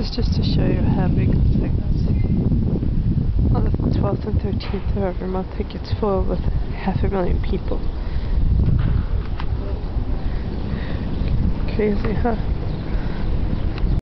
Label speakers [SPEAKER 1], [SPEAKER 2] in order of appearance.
[SPEAKER 1] is just to show you how big this thing is. On the 12th and 13th of every month it gets full with half a million people. Crazy, huh?